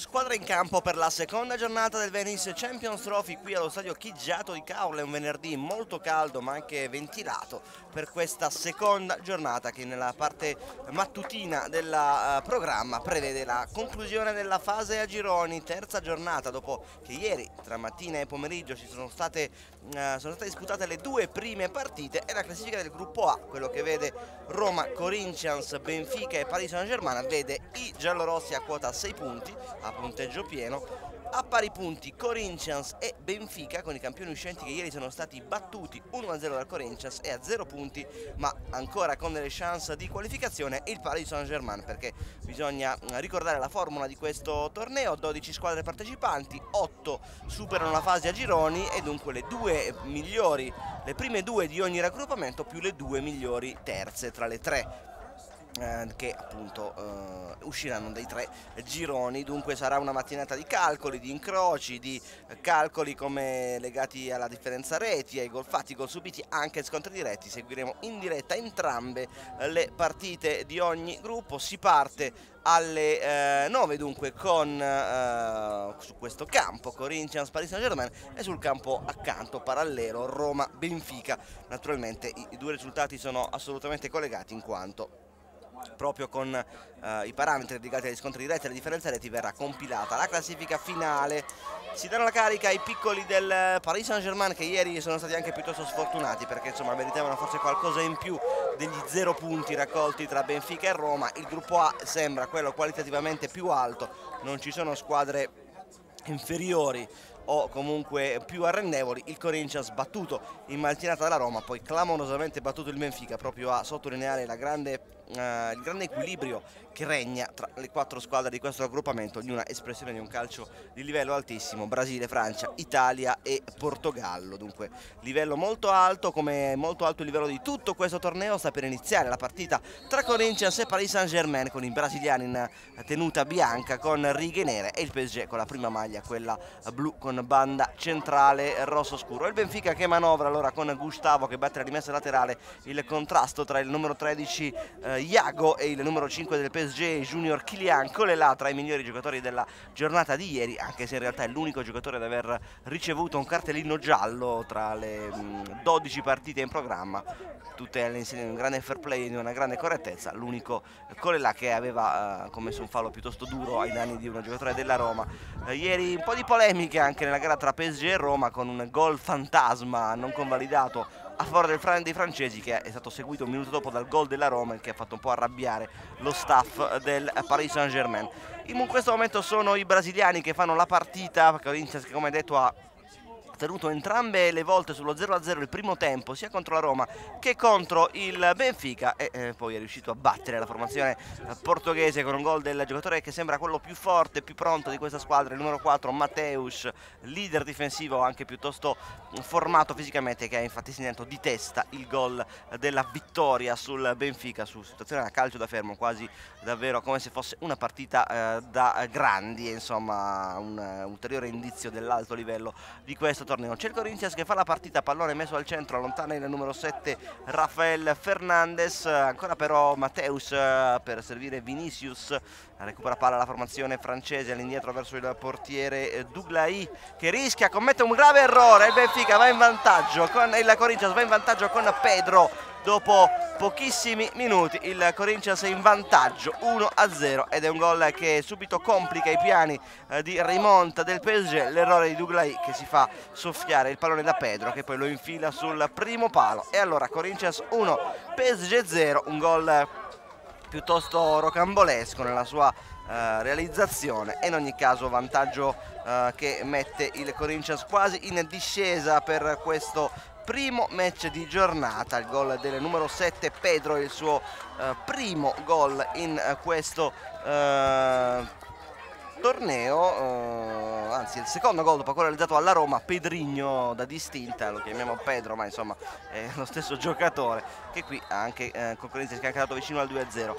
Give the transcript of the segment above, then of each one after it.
Squadra in campo per la seconda giornata del Venice Champions Trophy qui allo stadio Chiggiato di Caorle, un venerdì molto caldo ma anche ventilato per questa seconda giornata che nella parte mattutina del uh, programma prevede la conclusione della fase a gironi, terza giornata dopo che ieri tra mattina e pomeriggio ci sono state, uh, sono state disputate le due prime partite e la classifica del gruppo A, quello che vede Roma, Corinthians, Benfica e Paris Saint-Germain vede i giallorossi a quota 6 punti a punteggio pieno a pari punti Corinthians e Benfica con i campioni uscenti che ieri sono stati battuti 1-0 dal Corinthians e a 0 punti ma ancora con delle chance di qualificazione il Paris Saint-Germain perché bisogna ricordare la formula di questo torneo 12 squadre partecipanti 8 superano la fase a gironi e dunque le due migliori le prime due di ogni raggruppamento più le due migliori terze tra le tre. eh, che appunto eh, usciranno dai tre gironi. Dunque sarà una mattinata di calcoli di incroci di calcoli come legati alla differenza reti ai gol fatti gol subiti anche scontri diretti. Seguiremo in diretta entrambe le partite di ogni gruppo. Si parte alle eh, 9 dunque con eh, su questo campo Corinthians Paris Saint Germain e sul campo accanto parallelo Roma Benfica. Naturalmente i due risultati sono assolutamente collegati in quanto proprio con eh, i parametri legati agli scontri diretti e alle differenze reti verrà compilata la classifica finale. Si danno la carica ai piccoli del Paris Saint Germain che ieri sono stati anche piuttosto sfortunati perché insomma meritavano forse qualcosa in più degli zero punti raccolti tra Benfica e Roma. Il gruppo A sembra quello qualitativamente più alto. Non ci sono squadre inferiori o comunque più arrendevoli. Il Corinthians battuto in maltinata dalla Roma poi clamorosamente battuto il Benfica proprio a sottolineare grande, eh, il grande equilibrio che regna tra le quattro squadre di questo raggruppamento ognuna espressione di un calcio di livello altissimo Brasile, Francia, Italia e Portogallo dunque livello molto alto come molto alto il livello di tutto questo torneo sta per iniziare la partita tra Corinthians e Paris Saint Germain con i brasiliani in tenuta bianca con righe nere e il PSG con la prima maglia quella blu con banda centrale rosso scuro. Il Benfica che manovra allora con Gustavo che batte la rimessa laterale il contrasto tra il numero 13 eh, Iago e il numero 5 del PSG Junior Kilian Colelà tra i migliori giocatori della giornata di ieri anche se in realtà è l'unico giocatore ad aver ricevuto un cartellino giallo tra le mh, 12 partite in programma. Tutte all'insegna di un grande fair play e di una grande correttezza. L'unico Colelà che aveva eh, commesso un fallo piuttosto duro ai danni di un giocatore della Roma. Eh, ieri un po' di polemiche anche nella gara tra PSG e Roma con un gol fantasma non convalidato a favore del dei francesi che è stato seguito un minuto dopo dal gol della Roma che ha fatto un po' arrabbiare lo staff del Paris Saint Germain in questo momento sono i brasiliani che fanno la partita Corinthians che come detto ha tenuto entrambe le volte sullo 0-0 il primo tempo sia contro la Roma che contro il Benfica e eh, poi è riuscito a battere la formazione portoghese con un gol del giocatore che sembra quello più forte, più pronto di questa squadra, il numero 4 Matteus, leader difensivo anche piuttosto formato fisicamente che ha infatti segnato di testa il gol della vittoria sul Benfica su situazione a calcio da fermo quasi davvero come se fosse una partita eh, da grandi insomma un, un ulteriore indizio dell'alto livello di questo torneo. C'è il Corinthians che fa la partita, pallone messo al centro, allontana il numero 7 Rafael Fernandez, ancora però Matteus eh, per servire Vinicius, recupera palla la formazione francese all'indietro verso il portiere eh, Douglaï che rischia, commette un grave errore, il Benfica va in vantaggio, con, il Corinthians va in vantaggio con Pedro dopo pochissimi minuti il Corinthians è in vantaggio 1-0 ed è un gol che subito complica i piani eh, di rimonta del PSG l'errore di Douglas che si fa soffiare il pallone da Pedro che poi lo infila sul primo palo. E allora Corinthians 1 PSG 0 un gol piuttosto rocambolesco nella sua Uh, realizzazione e in ogni caso vantaggio uh, che mette il Corinthians quasi in discesa per questo primo match di giornata, il gol del numero 7 Pedro, il suo eh, primo gol in eh, questo eh, torneo, eh, anzi il secondo gol dopo quello realizzato alla Roma, Pedrigno da distinta, lo chiamiamo Pedro ma insomma è lo stesso giocatore che qui ha anche eh, concorrenza che è anche andato vicino al 2-0.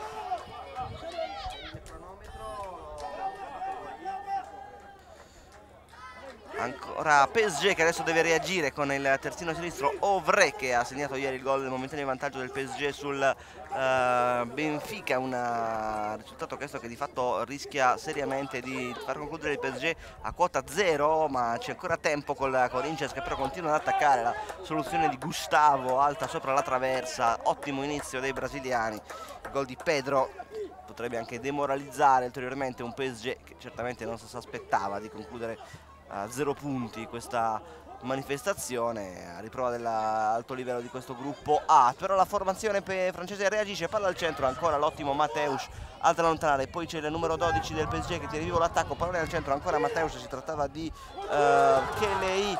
Ancora PSG che adesso deve reagire con il terzino sinistro Ovre che ha segnato ieri il gol del momentaneo vantaggio del PSG sul uh, Benfica. Un risultato questo che di fatto rischia seriamente di far concludere il PSG a quota zero ma c'è ancora tempo con Corinthians che però continua ad attaccare. La soluzione di Gustavo alta sopra la traversa. Ottimo inizio dei brasiliani. Il gol di Pedro potrebbe anche demoralizzare ulteriormente un PSG che certamente non si aspettava di concludere a zero punti questa manifestazione a riprova dell'alto livello di questo gruppo A. Però la formazione francese reagisce palla al centro ancora l'ottimo Matteus alta allontanare. Poi c'è il numero 12 del PSG che tiene vivo l'attacco pallone al centro ancora Matteus si trattava di uh, Kelei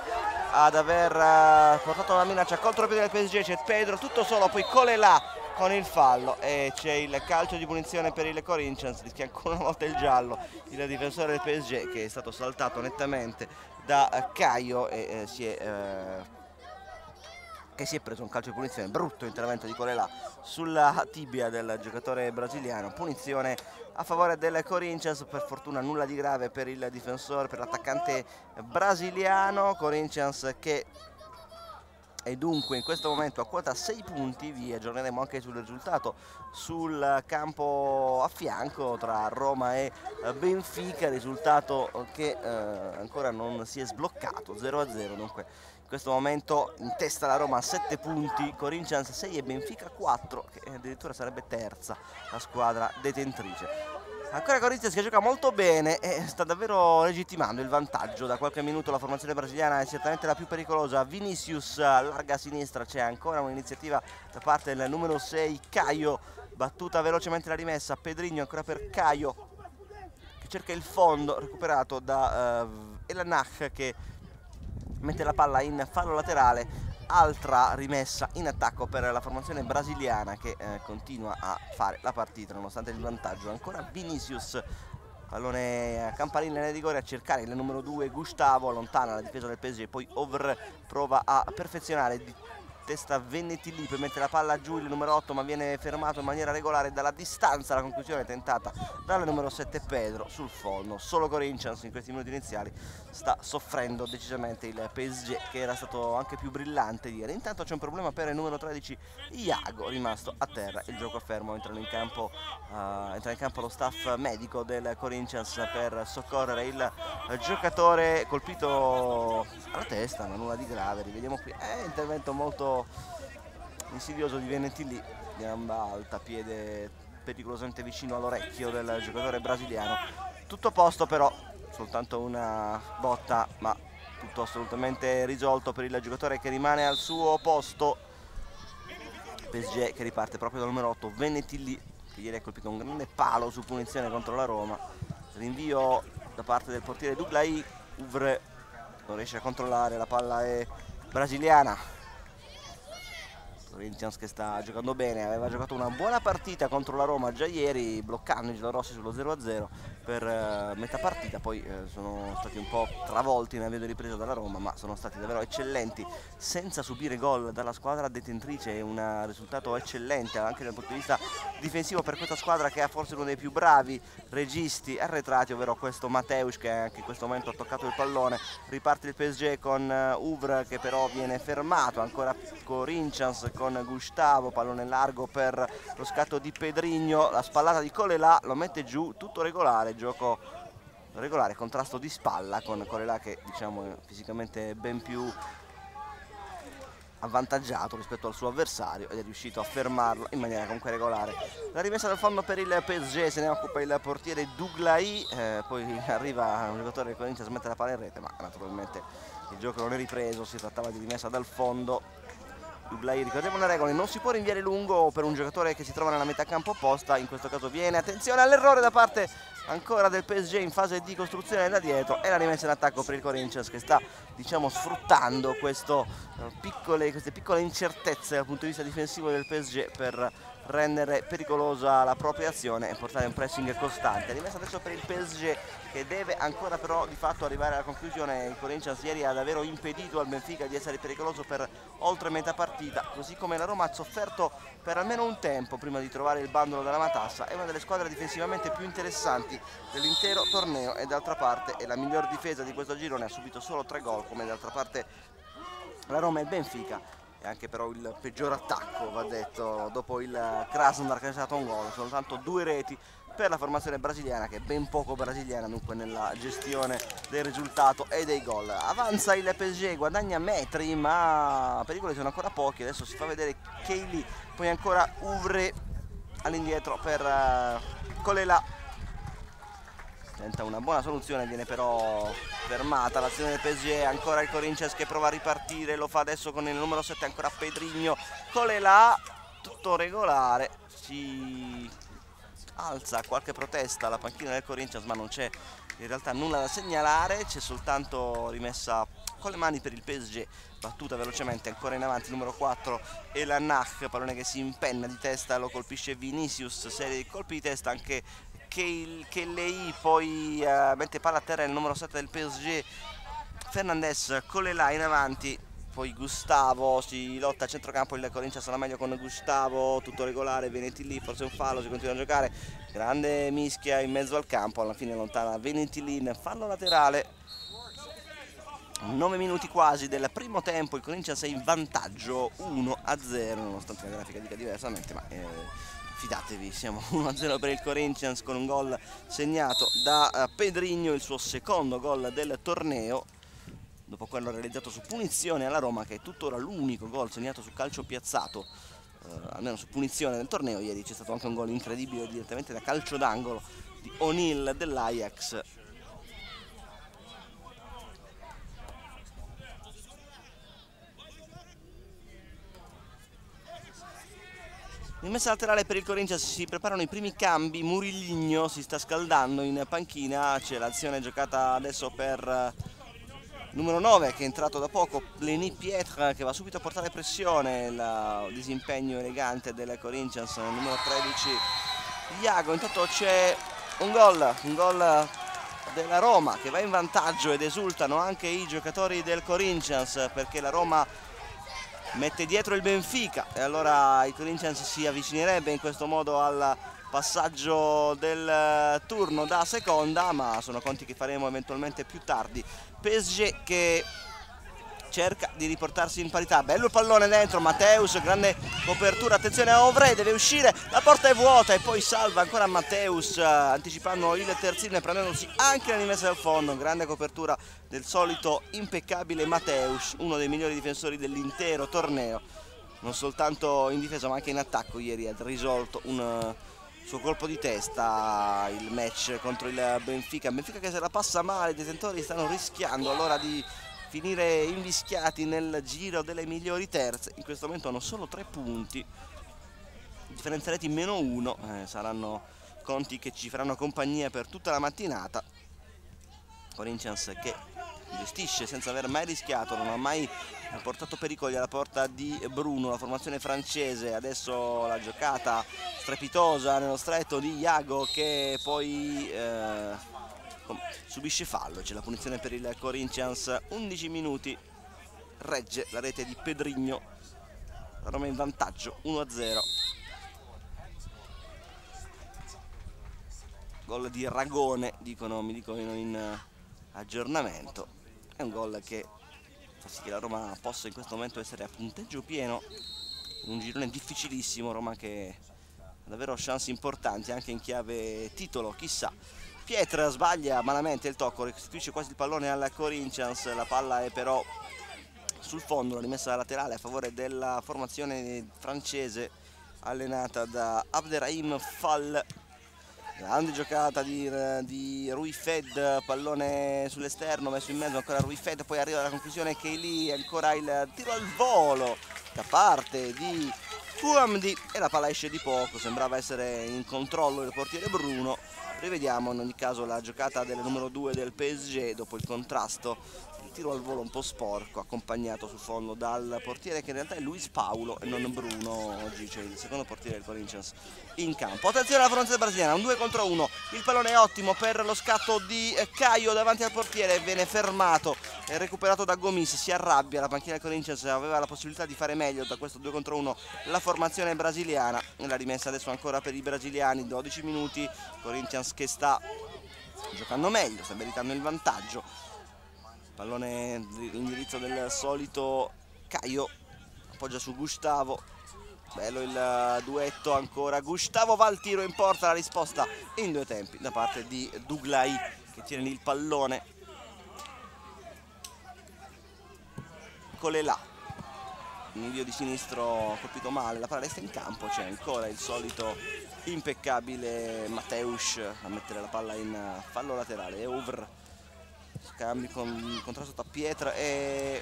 ad aver uh, portato la minaccia contro il piede del PSG c'è Pedro tutto solo poi Colela con il fallo e c'è il calcio di punizione per il Corinthians rischia ancora una volta il giallo. Il difensore del PSG che è stato saltato nettamente da Caio e eh, si è eh, che si è preso un calcio di punizione brutto intervento di Colela sulla tibia del giocatore brasiliano. Punizione a favore del Corinthians per fortuna nulla di grave per il difensore per l'attaccante brasiliano. Corinthians che e dunque in questo momento a quota 6 punti vi aggiorneremo anche sul risultato sul campo a fianco tra Roma e Benfica risultato che eh, ancora non si è sbloccato 0-0 dunque in questo momento in testa la Roma a 7 punti Corinthians 6 e Benfica 4 che addirittura sarebbe terza la squadra detentrice Ancora Corinthians che gioca molto bene e sta davvero legittimando il vantaggio. Da qualche minuto la formazione brasiliana è certamente la più pericolosa. Vinicius larga a sinistra, c'è ancora un'iniziativa da parte del numero 6 Caio. Battuta velocemente la rimessa, Pedrigno ancora per Caio che cerca il fondo recuperato da uh, Elanach che mette la palla in fallo laterale altra rimessa in attacco per la formazione brasiliana che eh, continua a fare la partita nonostante il vantaggio. Ancora Vinicius pallone a campanile nel rigore a cercare il numero 2 Gustavo allontana la difesa del PSG poi Over prova a perfezionare testa Vennetti lì per mettere la palla giù il numero 8 ma viene fermato in maniera regolare dalla distanza la conclusione tentata dal numero 7 Pedro sul fondo. Solo Corinthians in questi minuti iniziali sta soffrendo decisamente il PSG che era stato anche più brillante ieri. Intanto c'è un problema per il numero 13 Iago rimasto a terra. Il gioco è fermo entrano in campo, uh, entra in campo lo staff medico del Corinthians per soccorrere il giocatore colpito alla testa ma nulla di grave. Rivediamo qui. È intervento molto insidioso di Venetti lì, gamba alta, piede pericolosamente vicino all'orecchio del giocatore brasiliano. Tutto a posto però, soltanto una botta, ma tutto assolutamente risolto per il giocatore che rimane al suo posto. PSG che riparte proprio dal numero 8, Venetti lì, che ieri ha colpito un grande palo su punizione contro la Roma. Rinvio da parte del portiere Duglai, Uvre non riesce a controllare, la palla è brasiliana, Corinthians che sta giocando bene, aveva giocato una buona partita contro la Roma già ieri bloccando i giallorossi sullo 0-0 per eh, metà partita, poi eh, sono stati un po' travolti nel video ripreso dalla Roma ma sono stati davvero eccellenti senza subire gol dalla squadra detentrice, un risultato eccellente anche dal punto di vista difensivo per questa squadra che ha forse uno dei più bravi registi arretrati, ovvero questo Mateus che anche in questo momento ha toccato il pallone, riparte il PSG con uh, Uvre che però viene fermato, ancora Corinthians con Gustavo, pallone largo per lo scatto di Pedrigno, la spallata di Colela lo mette giù, tutto regolare, gioco regolare, contrasto di spalla con Colela che diciamo fisicamente ben più avvantaggiato rispetto al suo avversario ed è riuscito a fermarlo in maniera comunque regolare. La rimessa dal fondo per il PSG se ne occupa il portiere Duglai, eh, poi arriva un giocatore che comincia a smettere la palla in rete, ma naturalmente il gioco non è ripreso, si trattava di rimessa dal fondo Dublai, ricordiamo le regole, non si può rinviare lungo per un giocatore che si trova nella metà campo opposta, in questo caso viene, attenzione all'errore da parte ancora del PSG in fase di costruzione da dietro e la rimessa in attacco per il Corinthians che sta diciamo sfruttando questo, uh, piccole, queste piccole incertezze dal punto di vista difensivo del PSG per rendere pericolosa la propria azione e portare un pressing costante. Rimessa adesso per il PSG che deve ancora però di fatto arrivare alla conclusione. Il Corinthians ieri ha davvero impedito al Benfica di essere pericoloso per oltre metà partita, così come la Roma ha sofferto per almeno un tempo prima di trovare il bandolo della Matassa. È una delle squadre difensivamente più interessanti dell'intero torneo e d'altra parte è la miglior difesa di questo girone, ha subito solo tre gol, come d'altra parte la Roma e il Benfica e anche però il peggior attacco va detto dopo il Krasnodar che ha stato un gol soltanto due reti per la formazione brasiliana che è ben poco brasiliana dunque nella gestione del risultato e dei gol. Avanza il PSG guadagna metri ma pericoli sono ancora pochi. Adesso si fa vedere Keili poi ancora Uvre all'indietro per uh, Colela tenta una buona soluzione viene però fermata l'azione del PSG ancora il Corinthians che prova a ripartire lo fa adesso con il numero 7 ancora Pedrigno. Colela tutto regolare si alza qualche protesta alla panchina del Corinthians ma non c'è in realtà nulla da segnalare c'è soltanto rimessa con le mani per il PSG battuta velocemente ancora in avanti numero 4 e la Nach pallone che si impenna di testa lo colpisce Vinicius serie di colpi di testa anche che, che lei poi uh, mette palla a terra il numero 7 del PSG Fernandez con le là in avanti poi Gustavo si lotta a centrocampo il Corinthians sarà meglio con Gustavo tutto regolare Veneti lì forse un fallo si continua a giocare. Grande mischia in mezzo al campo alla fine lontana Veneti lì fallo laterale. 9 minuti quasi del primo tempo il Corinthians è in vantaggio 1 a 0 nonostante la grafica dica diversamente ma eh, fidatevi, siamo 1-0 per il Corinthians con un gol segnato da eh, Pedrigno, il suo secondo gol del torneo, dopo quello realizzato su punizione alla Roma che è tuttora l'unico gol segnato su calcio piazzato, eh, almeno su punizione del torneo, ieri c'è stato anche un gol incredibile direttamente da calcio d'angolo di O'Neill dell'Ajax. Rimessa laterale per il Corinthians, si preparano i primi cambi, Muriligno si sta scaldando in panchina, c'è l'azione giocata adesso per eh, numero 9 che è entrato da poco, Leni Pietra che va subito a portare pressione, il disimpegno elegante del Corinthians, numero 13 Iago, intanto c'è un gol, un gol della Roma che va in vantaggio ed esultano anche i giocatori del Corinthians perché la Roma mette dietro il Benfica. E allora il Corinthians si avvicinerebbe in questo modo al passaggio del turno da seconda ma sono conti che faremo eventualmente più tardi. PSG che cerca di riportarsi in parità. Bello il pallone dentro Matteus grande copertura. Attenzione a Ovre deve uscire. La porta è vuota e poi salva ancora Matteus eh, anticipando il terzino e prendendosi anche la rimessa del fondo. Grande copertura del solito impeccabile Matteus uno dei migliori difensori dell'intero torneo. Non soltanto in difesa ma anche in attacco. Ieri ha risolto un eh, suo colpo di testa il match contro il Benfica. Benfica che se la passa male i detentori stanno rischiando allora di finire invischiati nel giro delle migliori terze. In questo momento hanno solo tre punti. Differenza reti meno uno eh, saranno conti che ci faranno compagnia per tutta la mattinata. Corinthians che gestisce senza aver mai rischiato non ha mai portato pericoli alla porta di Bruno la formazione francese adesso la giocata strepitosa nello stretto di Iago che poi eh, subisce fallo, c'è la punizione per il Corinthians, 11 minuti, regge la rete di Pedrigno, Roma in vantaggio, 1-0. Gol di Ragone, dicono, mi dicono in aggiornamento, è un gol che fa sì che la Roma possa in questo momento essere a punteggio pieno, in un girone difficilissimo, Roma che ha davvero chance importanti anche in chiave titolo, chissà. Pietra sbaglia malamente il tocco, restituisce quasi il pallone alla Corinthians, la palla è però sul fondo, la rimessa laterale a favore della formazione francese allenata da Abderrahim Fall. Grande giocata di, di Rui Fed, pallone sull'esterno messo in mezzo ancora Rui Fed, poi arriva la conclusione che lì ancora il tiro al volo da parte di Fuamdi e la palla esce di poco, sembrava essere in controllo del portiere Bruno. Rivediamo in ogni caso la giocata del numero 2 del PSG dopo il contrasto tiro al volo un po' sporco accompagnato sul fondo dal portiere che in realtà è Luis Paolo e non Bruno. Oggi c'è il secondo portiere del Corinthians in campo. Attenzione alla fronte brasiliana un 2 contro 1 il pallone è ottimo per lo scatto di Caio davanti al portiere viene fermato e recuperato da Gomis. Si arrabbia la panchina del Corinthians aveva la possibilità di fare meglio da questo 2 contro 1 la formazione brasiliana la rimessa adesso ancora per i brasiliani 12 minuti. Corinthians che sta giocando meglio sta meritando il vantaggio. Pallone l'indirizzo del solito Caio appoggia su Gustavo. Bello il duetto ancora. Gustavo va al tiro in porta la risposta in due tempi da parte di Duglai che tiene lì il pallone. Colela invio di sinistro colpito male la palla resta in campo c'è ancora il solito impeccabile Mateus a mettere la palla in fallo laterale. Over scambi con contrasto tra Pietra e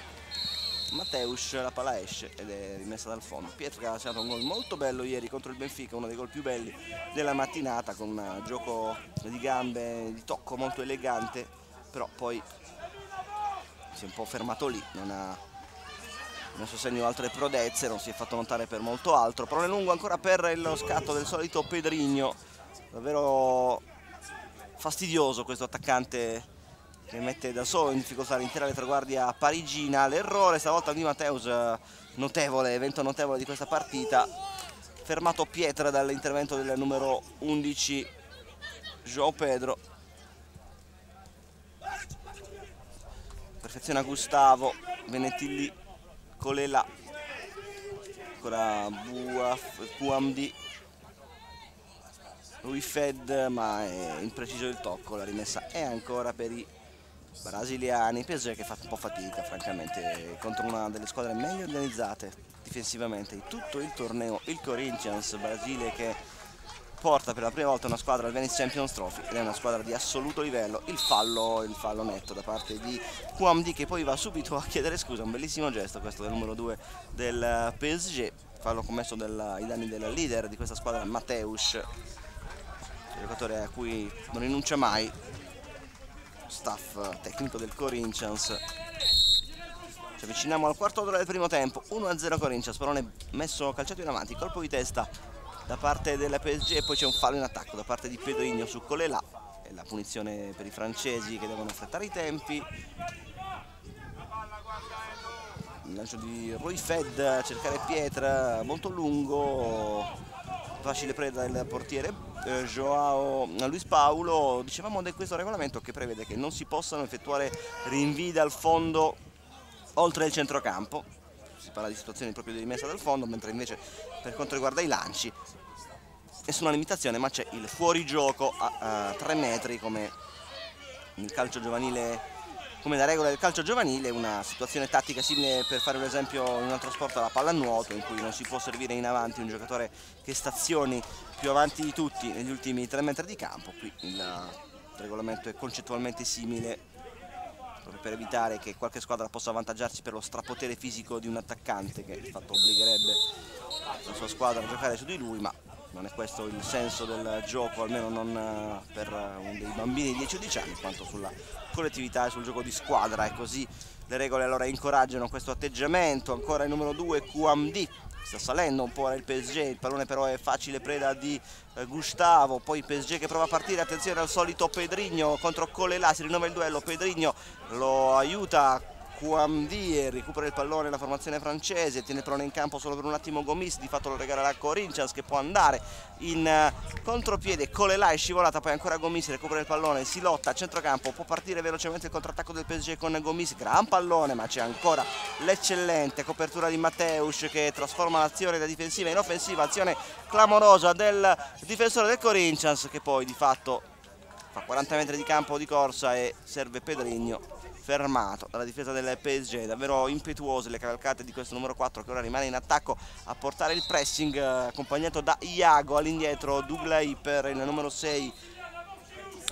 Mateus la palla esce ed è rimessa dal fondo. Pietra ha segnato un gol molto bello ieri contro il Benfica uno dei gol più belli della mattinata con un gioco di gambe di tocco molto elegante però poi si è un po' fermato lì non ha messo segno altre prodezze non si è fatto notare per molto altro però è lungo ancora per lo scatto del solito Pedrigno davvero fastidioso questo attaccante che mette da solo in difficoltà l'intera retroguardia parigina. L'errore stavolta di Matteus notevole, evento notevole di questa partita fermato Pietra dall'intervento del numero 11 João Pedro. Perfeziona Gustavo Venetilli Colela ancora Buaf, Kuamdi Rui Fed ma è impreciso il tocco la rimessa è ancora per i brasiliani, PSG che fa un po' fatica francamente contro una delle squadre meglio organizzate difensivamente di tutto il torneo, il Corinthians Brasile che porta per la prima volta una squadra al Venice Champions Trophy ed è una squadra di assoluto livello, il fallo, il fallo netto da parte di Quamdi che poi va subito a chiedere scusa, un bellissimo gesto questo del numero 2 del PSG, fallo commesso del, ai danni del leader di questa squadra Mateus, giocatore a cui non rinuncia mai staff tecnico del Corinthians. Ci avviciniamo al quarto d'ora del primo tempo 1-0 Corinthians pallone messo calciato in avanti colpo di testa da parte della PSG e poi c'è un fallo in attacco da parte di Pedrigno su Colela e la punizione per i francesi che devono affrettare i tempi. Il lancio di Roy Fed a cercare Pietra molto lungo facile preda del portiere eh, Joao Luis Paolo dicevamo di questo regolamento che prevede che non si possano effettuare rinvii dal fondo oltre il centrocampo. Si parla di situazioni proprio di rimessa dal fondo mentre invece per quanto riguarda i lanci nessuna limitazione ma c'è il fuorigioco a, a 3 metri come nel calcio giovanile come da regola del calcio giovanile, una situazione tattica simile per fare un esempio in un altro sport alla pallanuoto in cui non si può servire in avanti un giocatore che stazioni più avanti di tutti negli ultimi 3 metri di campo, qui il regolamento è concettualmente simile proprio per evitare che qualche squadra possa avvantaggiarsi per lo strapotere fisico di un attaccante che di fatto obbligherebbe la sua squadra a giocare su di lui, ma non è questo il senso del gioco, almeno non eh, per uno dei bambini di 10-12 anni, quanto sulla collettività e sul gioco di squadra. E così le regole allora incoraggiano questo atteggiamento, ancora il numero 2 QMD sta salendo un po' il PSG, il pallone però è facile preda di eh, Gustavo, poi il PSG che prova a partire, attenzione al solito Pedrigno contro Colela, si rinnova il duello, Pedrigno lo aiuta Quamdier recupera il pallone la formazione francese, tiene il pallone in campo solo per un attimo Gomis, di fatto lo regalerà a Corinthians che può andare in eh, contropiede, Colela è scivolata, poi ancora Gomis recupera il pallone, si lotta a centrocampo, può partire velocemente il contrattacco del PSG con Gomis, gran pallone ma c'è ancora l'eccellente copertura di Matteus che trasforma l'azione da difensiva in offensiva, azione clamorosa del difensore del Corinthians che poi di fatto fa 40 metri di campo di corsa e serve Pedrigno fermato dalla difesa del PSG, davvero impetuose le cavalcate di questo numero 4 che ora rimane in attacco a portare il pressing eh, accompagnato da Iago all'indietro, Duglai per il numero 6,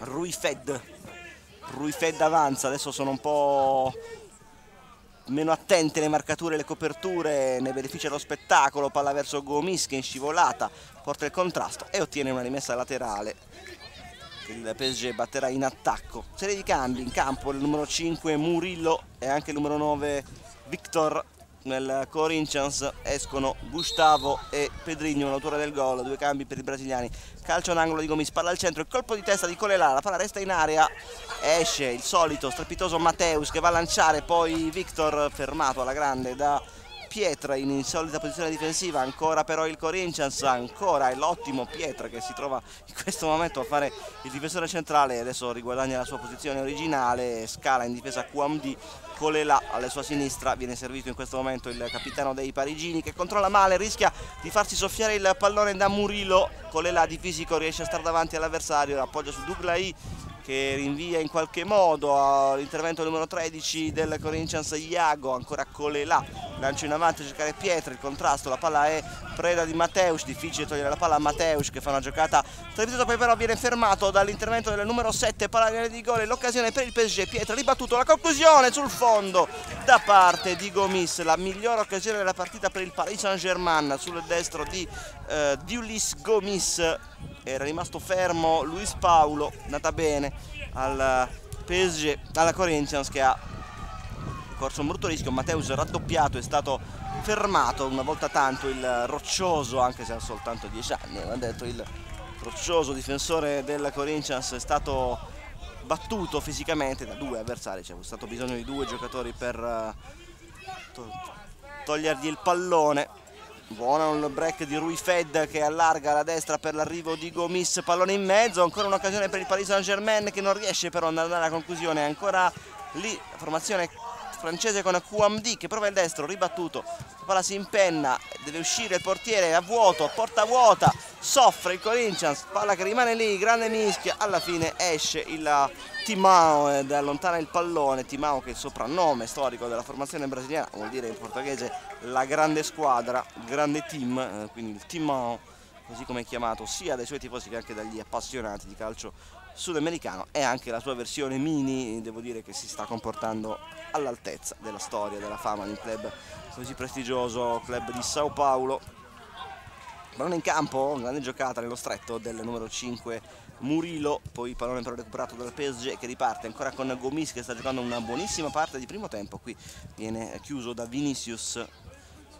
Rui Fed, Rui Fed avanza, adesso sono un po' meno attente le marcature e le coperture, ne beneficia lo spettacolo, palla verso Gomis che in scivolata porta il contrasto e ottiene una rimessa laterale. Il PSG batterà in attacco. Serie di cambi in campo, il numero 5 Murillo e anche il numero 9 Victor nel Corinthians escono Gustavo e Pedrigno, l'autore del gol, due cambi per i brasiliani. Calcio in angolo di Gomis, palla al centro, colpo di testa di Colelara, la palla resta in area, esce il solito strepitoso Matteus che va a lanciare, poi Victor fermato alla grande da Pietra in insolita posizione difensiva, ancora però il Corinthians, ancora l'ottimo Pietra che si trova in questo momento a fare il difensore centrale, adesso riguadagna la sua posizione originale, scala in difesa QMD, Colela alla sua sinistra, viene servito in questo momento il capitano dei parigini che controlla male, rischia di farsi soffiare il pallone da Murillo, Colela di fisico riesce a stare davanti all'avversario, appoggia su Duglai che rinvia in qualche modo all'intervento numero 13 del Corinthians Iago, ancora Colela, lancio in avanti a cercare Pietra, il contrasto, la palla è preda di Matteus, difficile togliere la palla a Matteus che fa una giocata strepitosa, poi però viene fermato dall'intervento del numero 7, palla di gol, l'occasione per il PSG, Pietra ribattuto, la conclusione sul fondo da parte di Gomis, la migliore occasione della partita per il Paris Saint Germain sul destro di eh, Diulis Gomis era rimasto fermo Luis Paolo, andata bene al PSG, alla Corinthians che ha corso un brutto rischio, Matteus raddoppiato è stato fermato una volta tanto il roccioso, anche se ha soltanto 10 anni, aveva detto il roccioso difensore del Corinthians è stato battuto fisicamente da due avversari, c'è stato bisogno di due giocatori per eh, togliergli il pallone Buona un break di Rui Fed che allarga la destra per l'arrivo di Gomis, pallone in mezzo, ancora un'occasione per il Paris Saint Germain che non riesce però ad andare alla conclusione, ancora lì formazione francese con QMD che prova il destro, ribattuto, la palla si impenna, deve uscire il portiere a vuoto, porta vuota, soffre il Corinthians, palla che rimane lì, grande mischia, alla fine esce il Timao ed allontana il pallone, Timao che è il soprannome storico della formazione brasiliana, vuol dire in portoghese la grande squadra, il grande team, eh, quindi il Timao, così come è chiamato sia dai suoi tifosi che anche dagli appassionati di calcio sudamericano e anche la sua versione mini devo dire che si sta comportando all'altezza della storia, della fama di un club così prestigioso, club di Sao Paulo. Pallone in campo, grande giocata nello stretto del numero 5 Murilo, poi pallone però recuperato dal PSG che riparte ancora con Gomis che sta giocando una buonissima parte di primo tempo, qui viene chiuso da Vinicius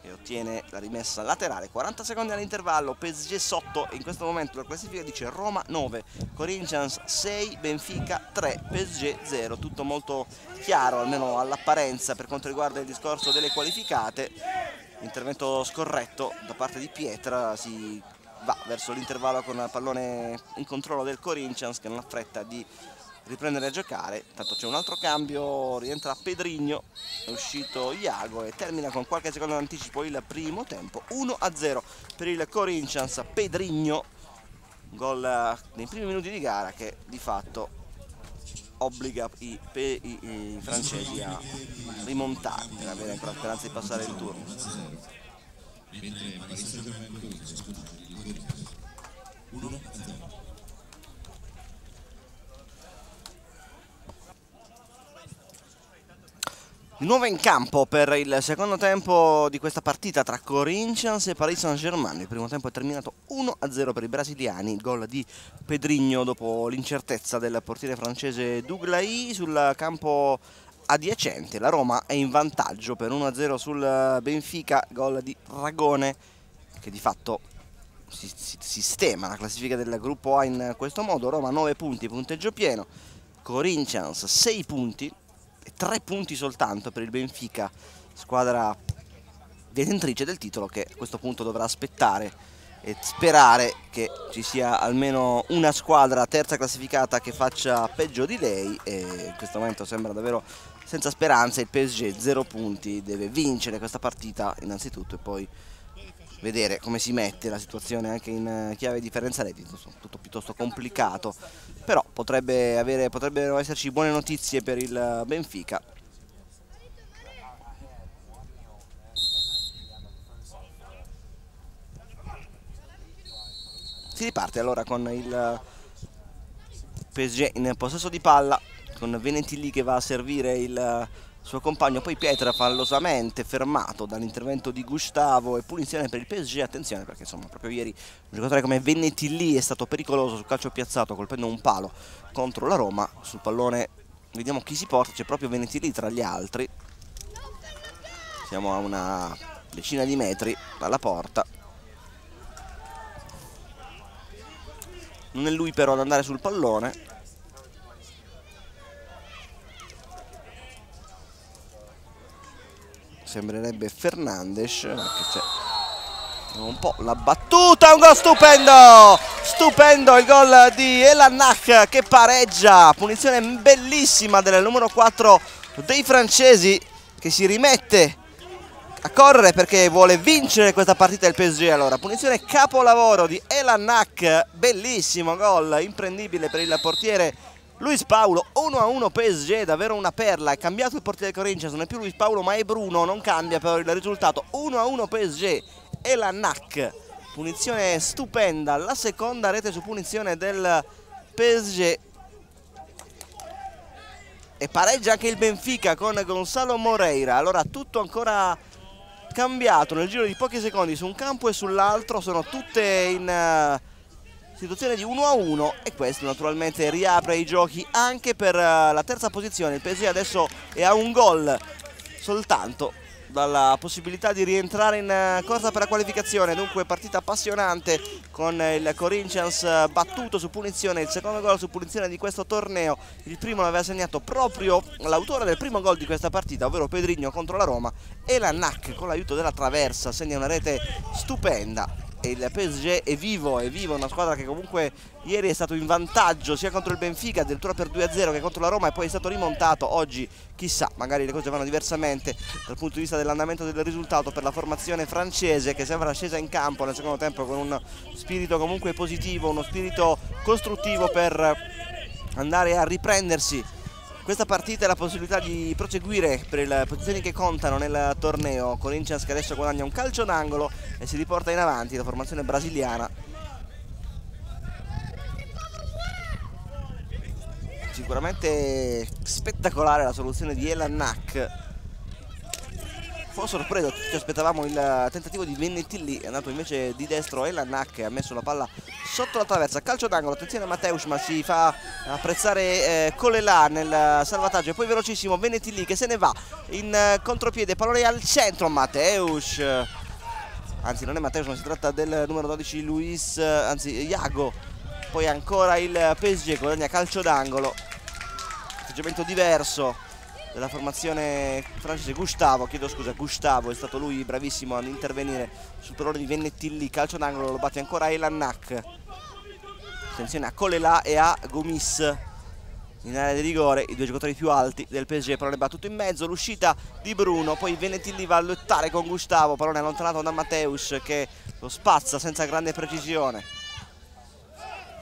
che ottiene la rimessa laterale. 40 secondi all'intervallo PSG sotto in questo momento la classifica dice Roma 9 Corinthians 6 Benfica 3 PSG 0 tutto molto chiaro almeno all'apparenza per quanto riguarda il discorso delle qualificate. Intervento scorretto da parte di Pietra si va verso l'intervallo con il pallone in controllo del Corinthians che non ha fretta di riprendere a giocare. Tanto c'è un altro cambio rientra Pedrigno è uscito Iago e termina con qualche secondo d'anticipo il primo tempo 1-0 per il Corinthians. Pedrigno gol nei primi minuti di gara che di fatto obbliga i, i, i francesi a rimontare per avere ancora speranza di passare il turno. Mentre Paris Saint-Germain 1-0 Di nuovo in campo per il secondo tempo di questa partita tra Corinthians e Paris Saint-Germain. Il primo tempo è terminato 1-0 per i brasiliani, il gol di Pedrigno dopo l'incertezza del portiere francese Douglai sul campo adiacente. La Roma è in vantaggio per 1-0 sul Benfica, gol di Ragone che di fatto sistema la classifica del gruppo A in questo modo. Roma 9 punti, punteggio pieno, Corinthians 6 punti tre punti soltanto per il Benfica, squadra detentrice del titolo che a questo punto dovrà aspettare e sperare che ci sia almeno una squadra terza classificata che faccia peggio di lei e in questo momento sembra davvero senza speranza il PSG 0 punti deve vincere questa partita innanzitutto e poi vedere come si mette la situazione anche in chiave differenza reddito, tutto piuttosto complicato, però potrebbe avere, potrebbero esserci buone notizie per il Benfica. Si riparte allora con il PSG in possesso di palla, con Veneti lì che va a servire il suo compagno, poi Pietra fallosamente fermato dall'intervento di Gustavo e punizione per il PSG, attenzione perché insomma proprio ieri un giocatore come Vennetti lì è stato pericoloso sul calcio piazzato colpendo un palo contro la Roma, sul pallone vediamo chi si porta, c'è proprio Vennetti lì tra gli altri, siamo a una decina di metri dalla porta, non è lui però ad andare sul pallone, sembrerebbe Fernandes un po' la battuta un gol stupendo! Stupendo il gol di Elanach che pareggia! Punizione bellissima del numero 4 dei francesi che si rimette a correre perché vuole vincere questa partita del PSG allora punizione capolavoro di Elanach bellissimo gol imprendibile per il portiere Luis Paolo 1 a 1 PSG, davvero una perla, è cambiato il portiere Corinthians, non è più Luis Paolo ma è Bruno, non cambia però il risultato. 1 a 1 PSG e la NAC, punizione stupenda, la seconda rete su punizione del PSG e pareggia anche il Benfica con Gonzalo Moreira, allora tutto ancora cambiato nel giro di pochi secondi su un campo e sull'altro, sono tutte in situazione di 1 a 1 e questo naturalmente riapre i giochi anche per eh, la terza posizione. Il PSG adesso è a un gol soltanto dalla possibilità di rientrare in eh, corsa per la qualificazione. Dunque partita appassionante con il Corinthians eh, battuto su punizione il secondo gol su punizione di questo torneo. Il primo l'aveva segnato proprio l'autore del primo gol di questa partita ovvero Pedrigno contro la Roma e la NAC con l'aiuto della traversa segna una rete stupenda il PSG è vivo, è vivo, una squadra che comunque ieri è stato in vantaggio sia contro il Benfica addirittura per 2-0 che contro la Roma e poi è stato rimontato oggi chissà magari le cose vanno diversamente dal punto di vista dell'andamento del risultato per la formazione francese che sembra scesa in campo nel secondo tempo con un spirito comunque positivo uno spirito costruttivo per andare a riprendersi questa partita è la possibilità di proseguire per le posizioni che contano nel torneo. Corinthians che adesso guadagna un calcio d'angolo e si riporta in avanti la formazione brasiliana. Sicuramente spettacolare la soluzione di Elan Nack po' sorpreso, tutti aspettavamo il tentativo di Vennetti è andato invece di destro Elanak che ha messo la palla sotto la traversa, calcio d'angolo, attenzione a Matteus ma si fa apprezzare eh, Colela nel salvataggio. E poi velocissimo Vennetti che se ne va in eh, contropiede, pallone al centro Matteus anzi non è Matteus ma si tratta del numero 12 Luis, anzi Iago. Poi ancora il PSG guadagna calcio d'angolo. Atteggiamento diverso della formazione francese Gustavo, chiedo scusa, Gustavo è stato lui bravissimo ad intervenire sul pallone di Vennettilli, calcio d'angolo, lo batte ancora Elannak attenzione a Colela e a Gomis. In area di rigore, i due giocatori più alti del PSG, pallone battuto in mezzo, l'uscita di Bruno, poi Vennetilli va a lottare con Gustavo, pallone allontanato da Matteus che lo spazza senza grande precisione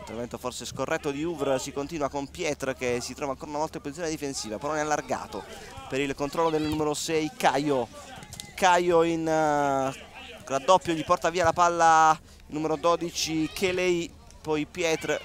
intervento forse scorretto di Uvr si continua con Pietre che si trova ancora una volta in posizione difensiva pallone allargato per il controllo del numero 6 Caio. Caio in uh, raddoppio gli porta via la palla il numero 12 Kelei poi Pietre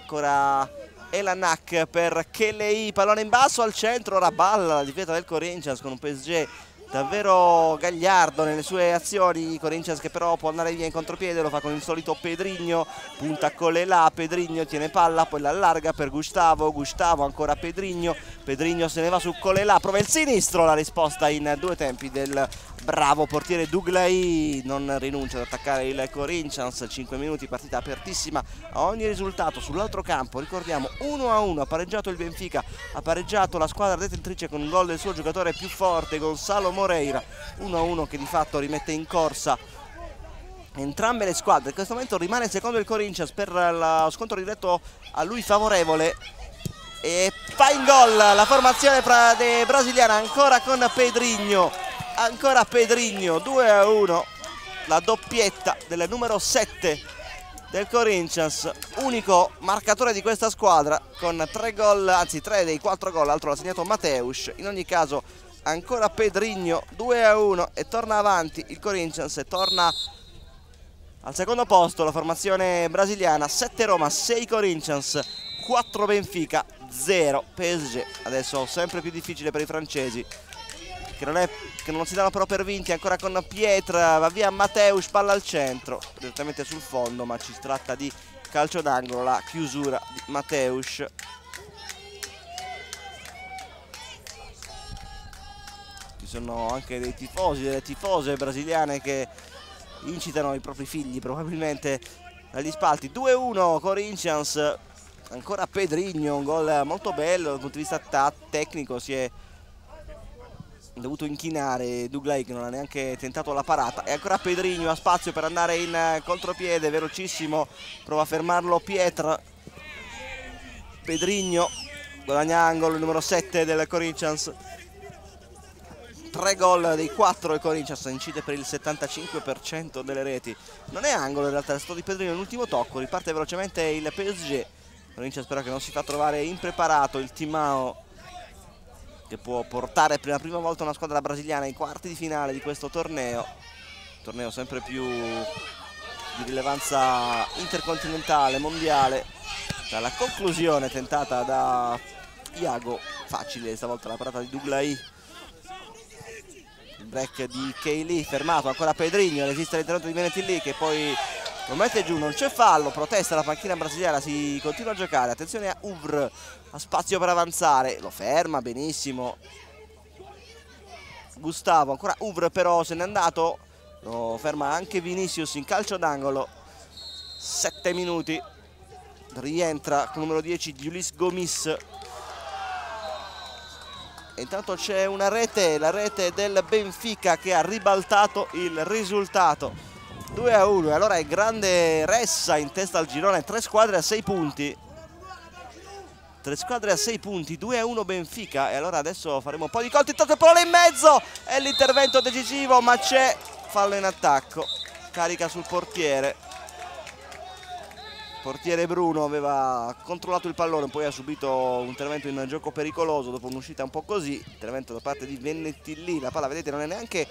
ancora Elanak per Kelei pallone in basso al centro ora balla la difesa del Corinthians con un PSG davvero gagliardo nelle sue azioni Corinthians che però può andare via in contropiede lo fa con il solito Pedrigno punta con le là Pedrigno tiene palla poi l'allarga per Gustavo Gustavo ancora Pedrigno Pedrigno se ne va su Colela prova il sinistro la risposta in due tempi del bravo portiere Duglai non rinuncia ad attaccare il Corinthians. 5 minuti partita apertissima. A ogni risultato sull'altro campo ricordiamo 1 a 1 ha pareggiato il Benfica ha pareggiato la squadra detentrice con un gol del suo giocatore più forte Gonzalo Moreira. 1 a 1 che di fatto rimette in corsa entrambe le squadre. In questo momento rimane secondo il Corinthians per lo scontro diretto a lui favorevole. E fa in gol la formazione brasiliana ancora con Pedrigno ancora Pedrigno 2 a 1 la doppietta del numero 7 del Corinthians. Unico marcatore di questa squadra con 3 gol anzi 3 dei 4 gol. L'altro l'ha segnato Mateus in ogni caso ancora Pedrigno 2 a 1 e torna avanti il Corinthians e torna al secondo posto la formazione brasiliana. 7 Roma 6 Corinthians 4 Benfica 0 PSG adesso sempre più difficile per i francesi che non, è, che non si danno però per vinti ancora con Pietra va via Matteus palla al centro direttamente sul fondo ma ci tratta di calcio d'angolo la chiusura di Matteus ci sono anche dei tifosi delle tifose brasiliane che incitano i propri figli probabilmente dagli spalti. 2-1 Corinthians ancora Pedrigno un gol molto bello dal punto di vista tecnico si è dovuto inchinare Douglai che non ha neanche tentato la parata. E ancora Pedrigno ha spazio per andare in contropiede velocissimo. Prova a fermarlo Pietra. Pedrigno guadagna angolo il numero 7 del Corinthians. 3 gol dei 4 del Corinthians incide per il 75% delle reti. Non è angolo in realtà è stato di Pedrigno l'ultimo tocco. Riparte velocemente il PSG Corinthians spero che non si fa trovare impreparato il Timao che può portare per la prima volta una squadra brasiliana ai quarti di finale di questo torneo. Torneo sempre più di rilevanza intercontinentale, mondiale. Dalla conclusione tentata da Iago facile stavolta la parata di Douglai il break di Kaylee fermato ancora Pedrigno resiste l'intervento di Benetti che poi lo mette giù, non c'è fallo, protesta la panchina brasiliana, si continua a giocare, attenzione a Uvr, ha spazio per avanzare, lo ferma benissimo. Gustavo, ancora Uvr però se n'è andato, lo ferma anche Vinicius in calcio d'angolo, 7 minuti, rientra con numero 10 Giulis Gomis. E intanto c'è una rete, la rete del Benfica che ha ribaltato il risultato 2 a 1 allora è grande Ressa in testa al girone tre squadre a 6 punti. Tre squadre a 6 punti 2 a 1 Benfica e allora adesso faremo un po' di colti intanto parola in mezzo è l'intervento decisivo ma c'è fallo in attacco carica sul portiere. Portiere Bruno aveva controllato il pallone poi ha subito un intervento in gioco pericoloso dopo un'uscita un po' così intervento da parte di Vennettillì la palla vedete non è neanche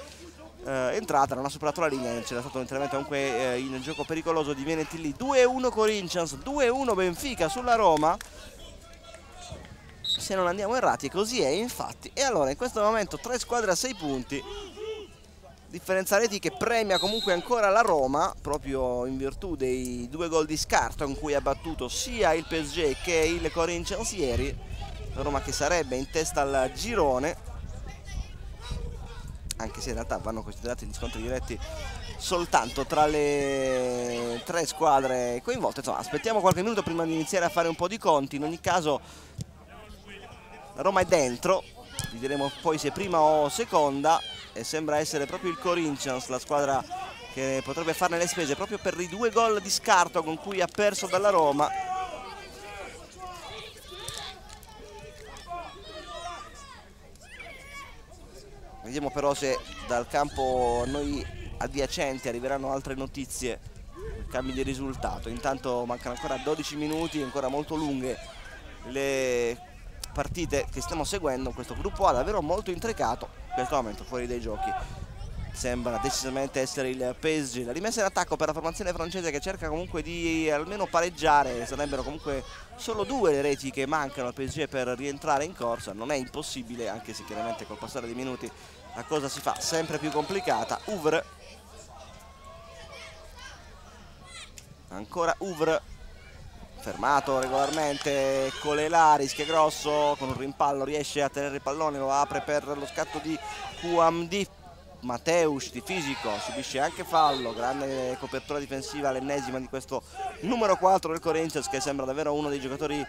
eh, entrata, non ha superato la linea, c'era stato un intervento comunque eh, in gioco pericoloso di Venetilli 2-1 Corinthians, 2-1 Benfica sulla Roma. Se non andiamo errati così è infatti. E allora in questo momento tre squadre a 6 punti. Differenza reti che premia comunque ancora la Roma proprio in virtù dei due gol di scarto in cui ha battuto sia il PSG che il Corinthians ieri. La Roma che sarebbe in testa al girone anche se in realtà vanno considerati gli scontri diretti soltanto tra le tre squadre coinvolte. Insomma aspettiamo qualche minuto prima di iniziare a fare un po' di conti. In ogni caso la Roma è dentro vi diremo poi se prima o seconda e sembra essere proprio il Corinthians la squadra che potrebbe farne le spese proprio per i due gol di scarto con cui ha perso dalla Roma Vediamo però se dal campo a noi adiacenti arriveranno altre notizie, cambi di risultato. Intanto mancano ancora 12 minuti, ancora molto lunghe le partite che stiamo seguendo. Questo gruppo A davvero molto intricato, in questo momento fuori dai giochi sembra decisamente essere il PSG. La rimessa in attacco per la formazione francese che cerca comunque di almeno pareggiare, sarebbero comunque solo due le reti che mancano al PSG per rientrare in corsa, non è impossibile anche se chiaramente col passare dei minuti la cosa si fa sempre più complicata. Uvr, ancora Uvr fermato regolarmente Colela rischia grosso con un rimpallo riesce a tenere il pallone lo apre per lo scatto di QMD Mateus di fisico subisce anche fallo grande copertura difensiva l'ennesima di questo numero 4 del Corinthians che sembra davvero uno dei giocatori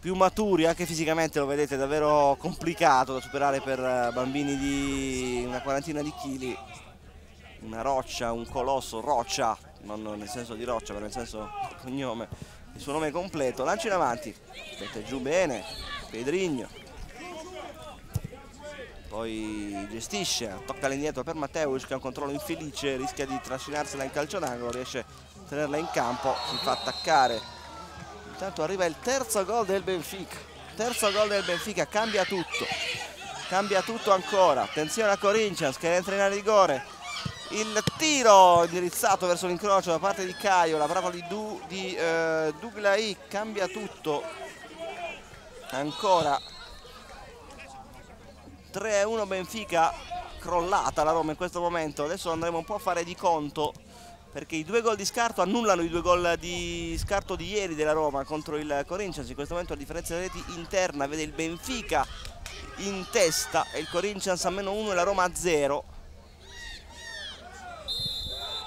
più maturi anche fisicamente lo vedete davvero complicato da superare per eh, bambini di una quarantina di chili. Una roccia, un colosso, roccia non nel senso di roccia ma nel senso cognome il suo nome completo. Lancio in avanti mette giù bene Pedrigno. Poi gestisce, tocca l'indietro per Matteus che ha un controllo infelice, rischia di trascinarsela in calcio d'angolo, riesce a tenerla in campo, si fa attaccare. Intanto arriva il terzo gol del Benfica, terzo gol del Benfica, cambia tutto, cambia tutto ancora. Attenzione a Corinthians che entra in rigore, il tiro indirizzato verso l'incrocio da parte di Caio, la brava di, du, di eh, Douglai, cambia tutto. Ancora 3-1 Benfica crollata la Roma in questo momento. Adesso andremo un po' a fare di conto perché i due gol di scarto annullano i due gol di scarto di ieri della Roma contro il Corinthians. In questo momento la differenza delle reti interna vede il Benfica in testa e il Corinthians a meno 1 e la Roma a 0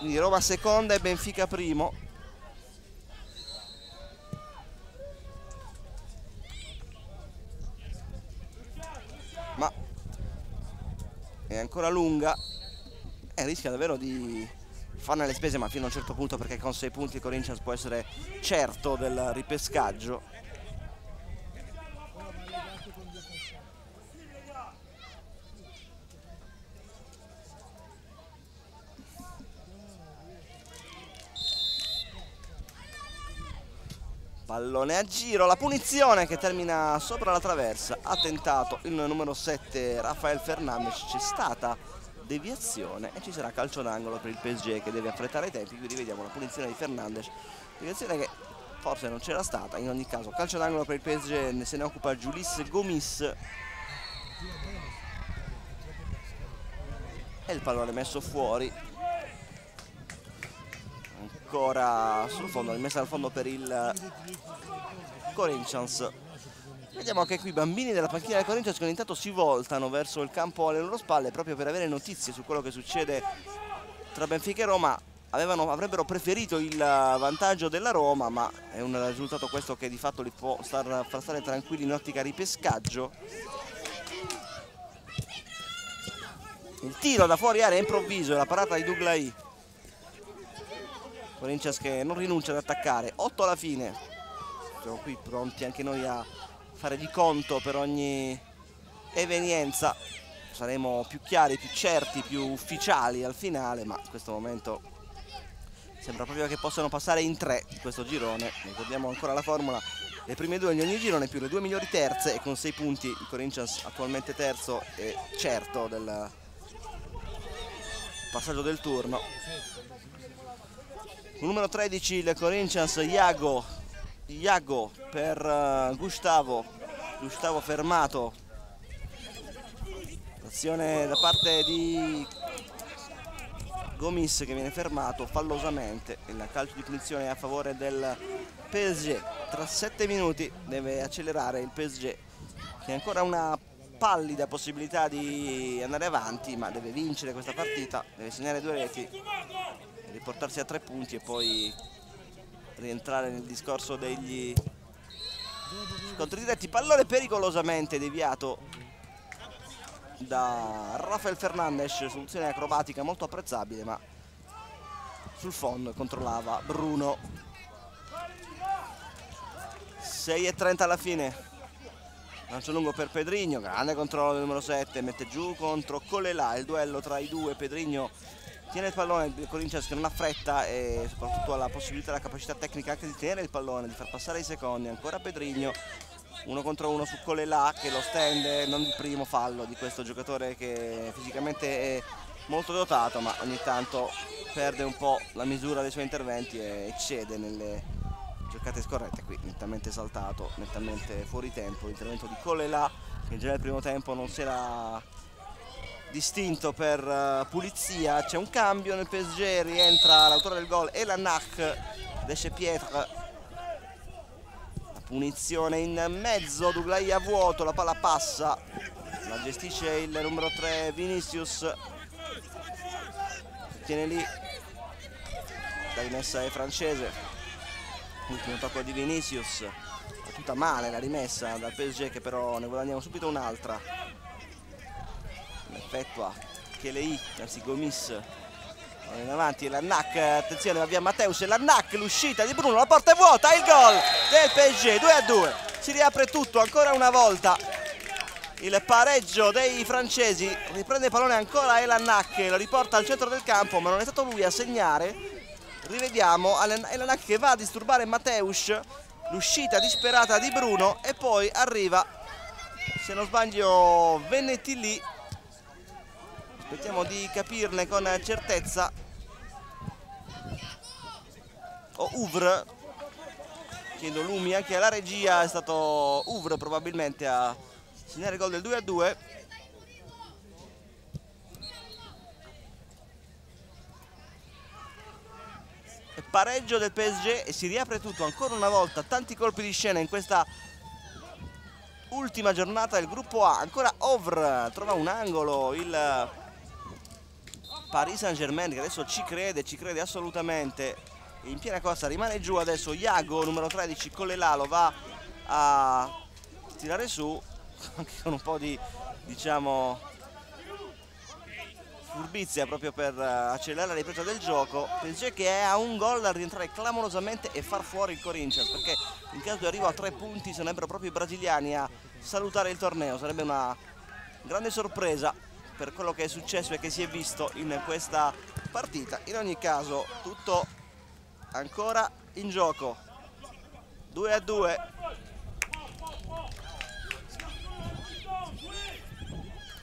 quindi Roma seconda e Benfica primo. Ma è ancora lunga. E rischia davvero di fanno le spese ma fino a un certo punto perché con 6 punti il Corinthians può essere certo del ripescaggio. Pallone a giro la punizione che termina sopra la traversa. Ha tentato il numero 7 Rafael Fernandez c'è stata deviazione e ci sarà calcio d'angolo per il PSG che deve affrettare i tempi quindi vediamo la punizione di Fernandez deviazione che forse non c'era stata in ogni caso calcio d'angolo per il PSG se ne occupa Giulis Gomis. E il pallone messo fuori. Ancora sul fondo, rimessa al fondo per il Corinthians. Vediamo che qui i bambini della panchina del Corinthians che ogni tanto si voltano verso il campo alle loro spalle proprio per avere notizie su quello che succede tra Benfica e Roma. Avevano, avrebbero preferito il vantaggio della Roma, ma è un risultato questo che di fatto li può star, far stare tranquilli in ottica ripescaggio. Il tiro da fuori area improvviso, la parata di Douglai. Corinthians che non rinuncia ad attaccare 8 alla fine siamo qui pronti anche noi a fare di conto per ogni evenienza. Saremo più chiari, più certi, più ufficiali al finale ma in questo momento sembra proprio che possano passare in tre questo girone. Ricordiamo ancora la formula. Le prime due di ogni girone più le due migliori terze e con sei punti il Corinthians attualmente terzo e certo del passaggio del turno. Numero 13 il Corinthians Iago Iago per uh, Gustavo. Gustavo fermato. Azione da parte di Gomis che viene fermato fallosamente. Il calcio di punizione a favore del PSG tra 7 minuti deve accelerare il PSG che ha ancora una pallida possibilità di andare avanti ma deve vincere questa partita deve segnare due reti riportarsi a tre punti e poi rientrare nel discorso degli scontri diretti. Pallone pericolosamente deviato da Rafael Fernandes soluzione acrobatica molto apprezzabile ma sul fondo controllava Bruno. 6.30 alla fine. Lancio lungo per Pedrigno grande controllo del numero 7 mette giù contro Colelà il duello tra i due Pedrigno tiene il pallone il Corinthians che non ha fretta e soprattutto ha la possibilità e la capacità tecnica anche di tenere il pallone, di far passare i secondi, ancora Pedrigno uno contro uno su Colelà che lo stende, non il primo fallo di questo giocatore che fisicamente è molto dotato ma ogni tanto perde un po' la misura dei suoi interventi e eccede nelle giocate scorrette. Qui nettamente saltato, nettamente fuori tempo l'intervento di Colelà che già nel primo tempo non si era distinto per uh, pulizia. C'è un cambio nel PSG rientra l'autore del gol e la NAC esce Pietre punizione in mezzo Duglai a vuoto la palla passa. La gestisce il numero 3 Vinicius. Tiene lì. La rimessa è francese. Ultimo tocco di Vinicius. Tutta male la rimessa dal PSG che però ne guadagniamo subito un'altra effettua Kelei, anzi Gomis in avanti la NAC, attenzione va via Matteus e la NAC, l'uscita di Bruno, la porta è vuota, il gol del PSG, 2 a 2 si riapre tutto ancora una volta il pareggio dei francesi. Riprende il pallone ancora Elanak lo riporta al centro del campo ma non è stato lui a segnare. Rivediamo Elanak che va a disturbare Matteus l'uscita disperata di Bruno e poi arriva se non sbaglio Venetti lì Aspettiamo di capirne con certezza. O oh, Uvr. Chiedo Lumi anche alla regia, è stato Uvr probabilmente a segnare il gol del 2 a 2. Pareggio del PSG e si riapre tutto ancora una volta, tanti colpi di scena in questa ultima giornata del gruppo A, ancora Ovr trova un angolo, il Paris Saint Germain che adesso ci crede, ci crede assolutamente, in piena corsa rimane giù adesso Iago numero 13 con le Lalo va a tirare su anche con un po' di diciamo furbizia proprio per eh, accelerare la ripresa del gioco. PSG che è a un gol da rientrare clamorosamente e far fuori il Corinthians perché in caso di arrivo a tre punti sarebbero proprio i brasiliani a salutare il torneo. Sarebbe una grande sorpresa per quello che è successo e che si è visto in questa partita. In ogni caso tutto ancora in gioco. 2 a 2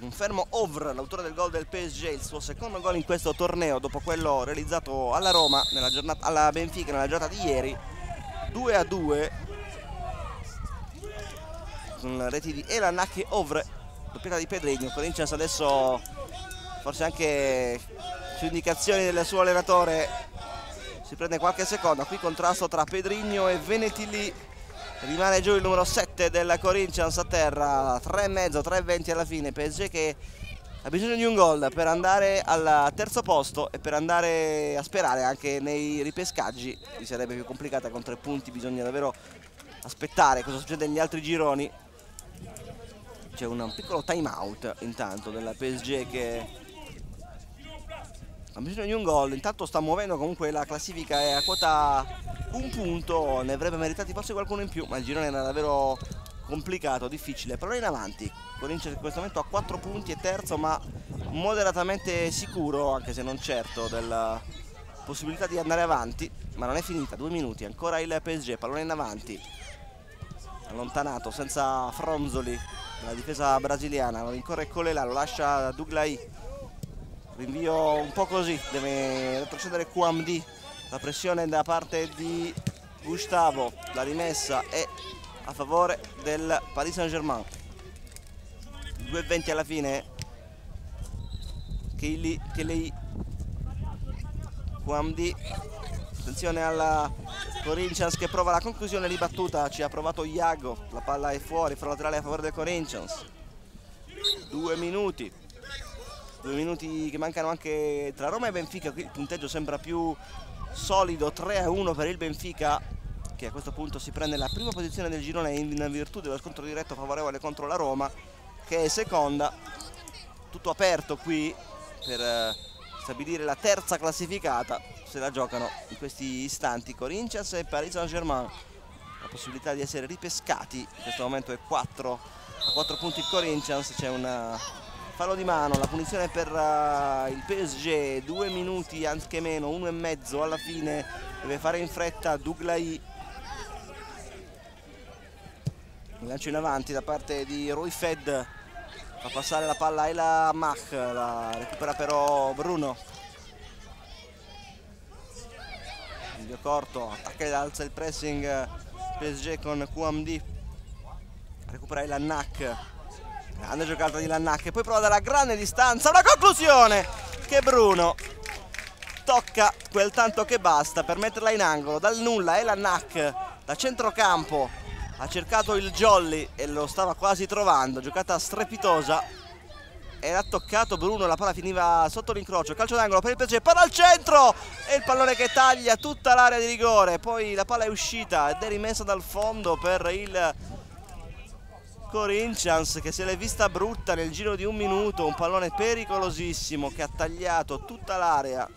un fermo Ovr, l'autore del gol del PSG, il suo secondo gol in questo torneo dopo quello realizzato alla Roma, giornata, alla Benfica nella giornata di ieri, 2 a 2 con reti di Elanak e Ovre, doppietta di Pedregno, Corinthians adesso forse anche su indicazioni del suo allenatore si prende qualche secondo, qui contrasto tra Pedrigno e Venetilli rimane giù il numero 7 del Corinthians a terra. 3,5 3,20 alla fine. PSG che ha bisogno di un gol per andare al terzo posto e per andare a sperare anche nei ripescaggi. Gli sarebbe più complicata con tre punti bisogna davvero aspettare cosa succede negli altri gironi c'è un piccolo time out intanto della PSG che ha bisogno di un gol. Intanto sta muovendo comunque la classifica è a quota un punto. Ne avrebbe meritati forse qualcuno in più ma il girone era davvero complicato, difficile. Però in avanti Corinthians in questo momento ha 4 punti e terzo ma moderatamente sicuro anche se non certo della possibilità di andare avanti. Ma non è finita, due minuti, ancora il PSG, pallone in avanti. Allontanato senza fronzoli la difesa brasiliana, lo rincorre Colela, lo lascia Duglai rinvio un po' così, deve retrocedere QMD la pressione da parte di Gustavo la rimessa è a favore del Paris Saint Germain 2.20 alla fine. Kelly, Kelly Quamdi attenzione alla Corinthians che prova la conclusione ribattuta ci ha provato Iago. La palla è fuori, fra laterale a favore del Corinthians. Due minuti. Due minuti che mancano anche tra Roma e Benfica. Qui il punteggio sembra più solido 3 a 1 per il Benfica che a questo punto si prende la prima posizione del girone in virtù dello scontro diretto favorevole contro la Roma che è seconda. Tutto aperto qui per eh, stabilire la terza classificata se la giocano in questi istanti. Corinthians e Paris Saint Germain la possibilità di essere ripescati. In questo momento è 4 a 4 punti il Corinthians c'è una fallo di mano, la punizione per uh, il PSG, due minuti anche meno, uno e mezzo alla fine, deve fare in fretta Duglai. Lancio in avanti da parte di Roy Fed, fa passare la palla a Ela Mach, la recupera però Bruno. Video corto, attacca ed alza il pressing PSG con QMD, recupera Ela Nack grande giocata di Lannacche poi prova dalla grande distanza una conclusione che Bruno tocca quel tanto che basta per metterla in angolo. Dal nulla e Lannac da centrocampo ha cercato il Jolly e lo stava quasi trovando. Giocata strepitosa. Era toccato Bruno la palla finiva sotto l'incrocio. Calcio d'angolo per il PSG palla al centro! E il pallone che taglia tutta l'area di rigore. Poi la palla è uscita ed è rimessa dal fondo per il Corinthians che se l'è vista brutta nel giro di un minuto, un pallone pericolosissimo che ha tagliato tutta l'area,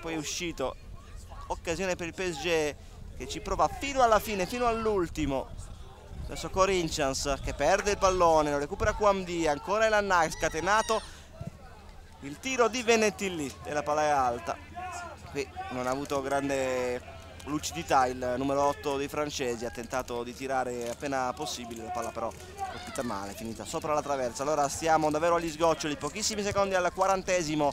poi è uscito, occasione per il PSG che ci prova fino alla fine, fino all'ultimo. Adesso Corinthians che perde il pallone, lo recupera Quamdi, ancora Elanai, scatenato il tiro di Venetilli e la palla è alta. Qui non ha avuto grande lucidità il numero 8 dei francesi ha tentato di tirare appena possibile la palla però colpita male finita sopra la traversa allora stiamo davvero agli sgoccioli pochissimi secondi al quarantesimo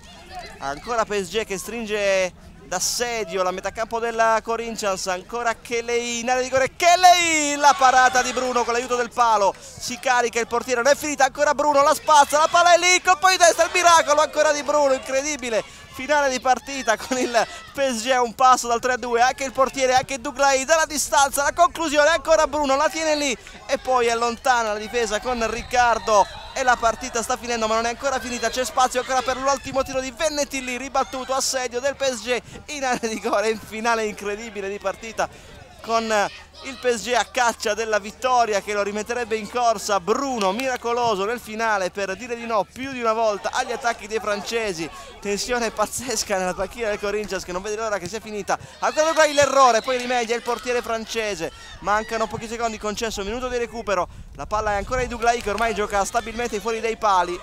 ancora PSG che stringe d'assedio la metà campo della Corinthians ancora Kelly in area di rigore. Kelly la parata di Bruno con l'aiuto del palo. Si carica il portiere non è finita ancora Bruno la spazza la palla è lì colpo di testa il miracolo ancora di Bruno incredibile finale di partita con il PSG a un passo dal 3-2 anche il portiere anche Duglai dalla distanza. La conclusione ancora Bruno la tiene lì. E poi allontana la difesa con Riccardo. E la partita sta finendo ma non è ancora finita. C'è spazio ancora per l'ultimo tiro di Vennetilli ribattuto assedio del PSG in area di gore. In finale incredibile di partita con il PSG a caccia della vittoria che lo rimetterebbe in corsa. Bruno miracoloso nel finale per dire di no più di una volta agli attacchi dei francesi. Tensione pazzesca nella panchina del Corinthians che non vede l'ora che sia finita. Ancora qua l'errore poi rimedia il portiere francese. Mancano pochi secondi concesso minuto di recupero. La palla è ancora di Duglai che ormai gioca stabilmente fuori dai pali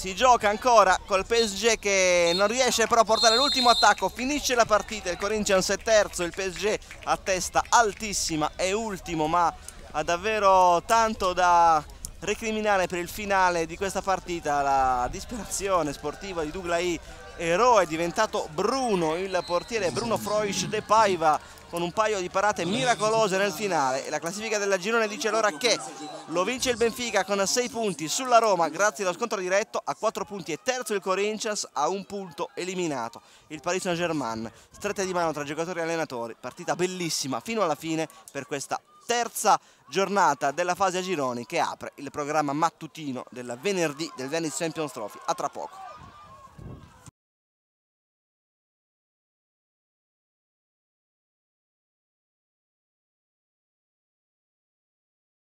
si gioca ancora col PSG che non riesce però a portare l'ultimo attacco. Finisce la partita il Corinthians è terzo il PSG a testa altissima è ultimo ma ha davvero tanto da recriminare per il finale di questa partita la disperazione sportiva di Duglai eroe è diventato Bruno il portiere Bruno Froisch de Paiva con un paio di parate miracolose nel finale. E la classifica della girone dice allora che lo vince il Benfica con 6 punti sulla Roma grazie allo scontro diretto a 4 punti e terzo il Corinthians a un punto eliminato il Paris Saint Germain strette di mano tra giocatori e allenatori partita bellissima fino alla fine per questa terza giornata della fase a gironi che apre il programma mattutino del venerdì del Venice Champions Trophy. A tra poco